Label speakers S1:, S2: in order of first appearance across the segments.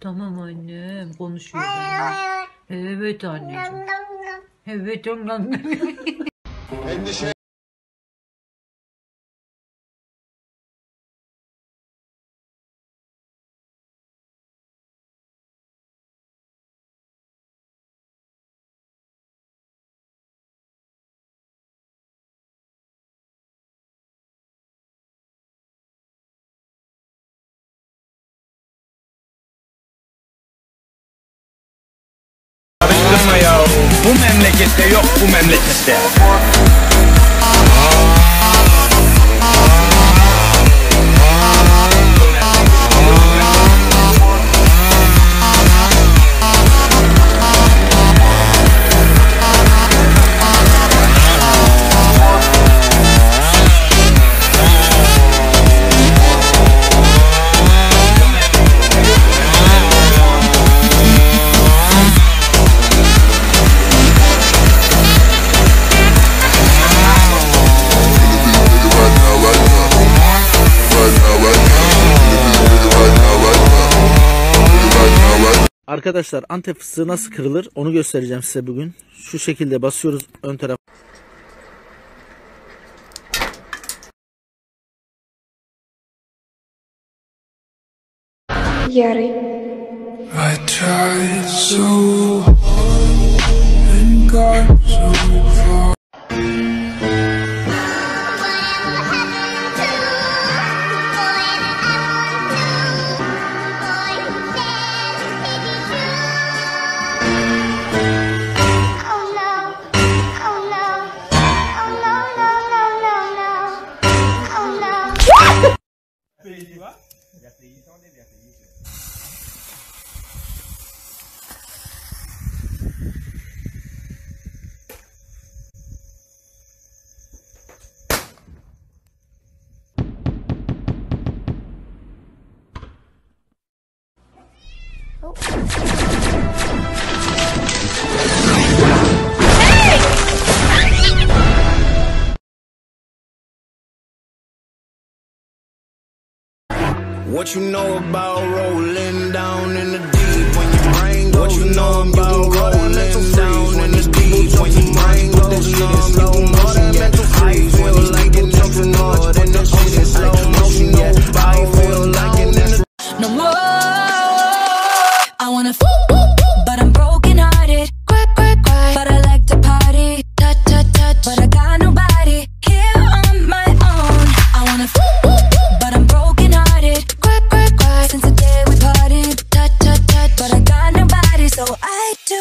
S1: Tamam annem konuşuyor benimle. Evet anneciğim. Evet ondan.
S2: Endişe
S3: memlekette yok bu memlekette.
S4: Arkadaşlar Antep fıstığı nasıl kırılır onu göstereceğim size bugün. Şu şekilde basıyoruz ön taraf.
S5: Yarı.
S6: I tried so hard and got so far.
S3: What you know about rolling down in the deep? When your brain goes What you know about
S7: so I do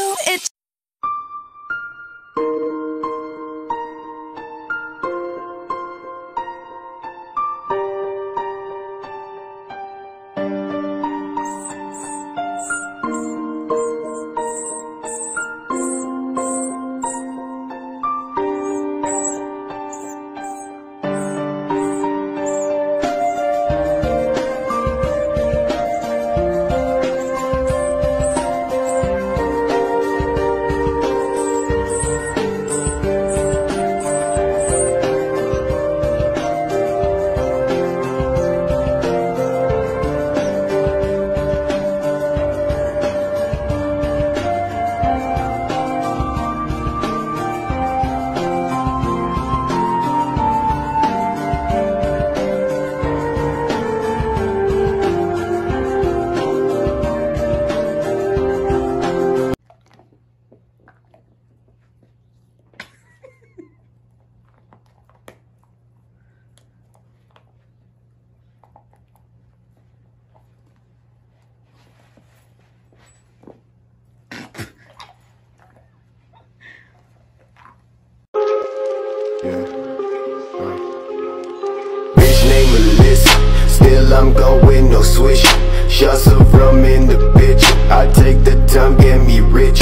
S8: I'm going no swish. Shots of rum in the bitch. I take the time, get me rich.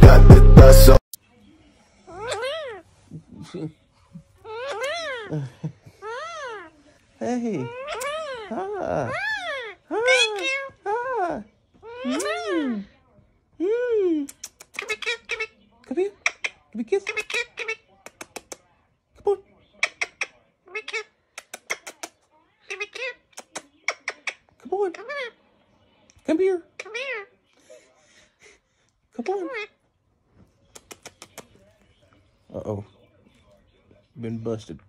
S8: Got the thoughts on.
S4: Hey. Ah. Ah. Ah. Mm. Mm. Come here. Come here. Come, Come on. on. Uh-oh. Been busted.